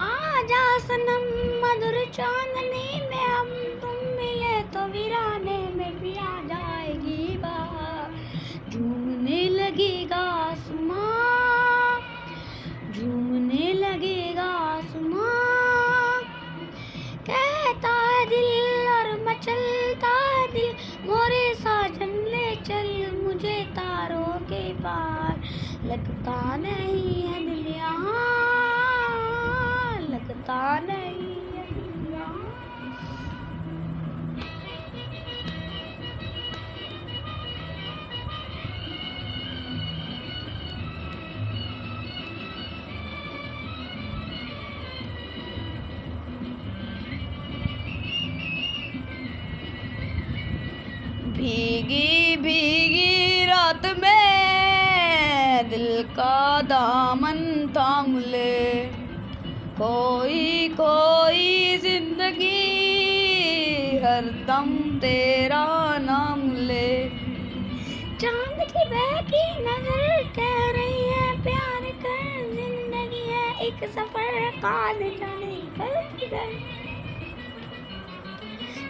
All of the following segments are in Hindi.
आजा सनम मधुर चांदनी में हम तुम मिले तो वीराने में भी आ जाएगी झूमने लगेगा लगेगा आसमां कहता दिल और मचलता दिल, मोरे ले चल मुझे लगता नहीं है दिल यहाँ लगता नहीं है दिल यहाँ भीगी भीगी रात में दिल का दामन थाम ले। कोई कोई ज़िंदगी, हर दम तेरा नाम ले। चाँद की बहकी नज़र कह रही है, प्यार कर ज़िंदगी है, एक सफ़र काल जाने कल किधर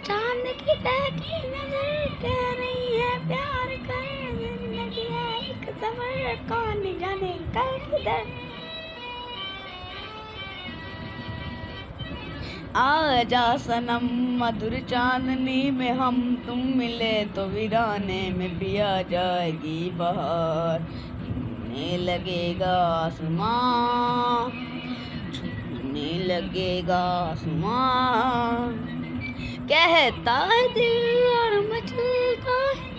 चाँद की बहकी नज़र कह रही है, प्यार कर ज़िंदगी है, एक सफ़र कौन जाने कल किधर आजा सनम, मधुर चांदनी में हम तुम मिले तो वीराने में भी आ जाएगी बहार। लगेगा आसमां झूमने लगेगा आसमां कहता है दिल और मचलता है,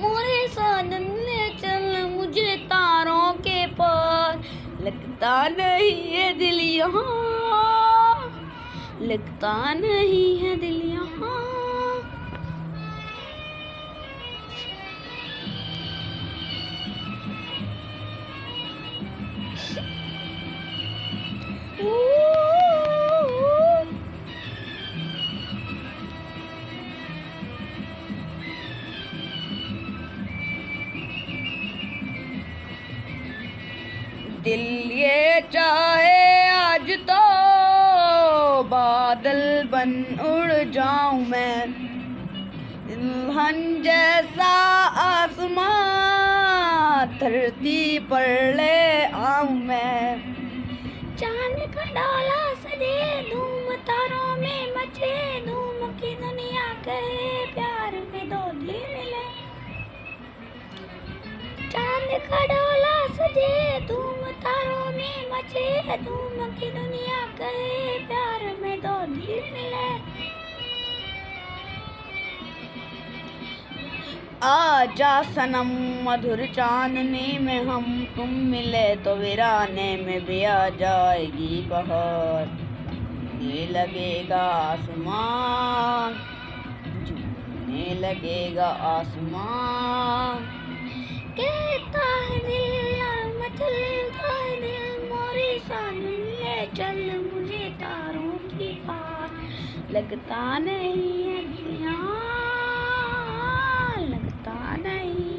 मोरे साजन ले चल मुझे तारों के पार। लगता नहीं है दिल यहाँ लगता नहीं है दिल यहाँ। दिल ये चाहे आज तो बादल बन उड़ जाऊँ मैं। दुल्हन जैसा आसमां धरती पर ले आऊँ मैं। चाँद का डाला सजे धूम, तारों में मचे धूम की दुनिया कहे प्यार में दो मिले। चाँद का डाला सजे धूम तारों में मचे धूम की दुनिया, कहे प्यार में दो दिल मिले। आजा सनम, मधुर चांदनी में हम तुम मिले तो वीराने में भी आ जाएगी बहार। ये लगेगा आसमान, झूमने लगेगा आसमान। चल मुझे तारों की पार। लगता नहीं है लगता नहीं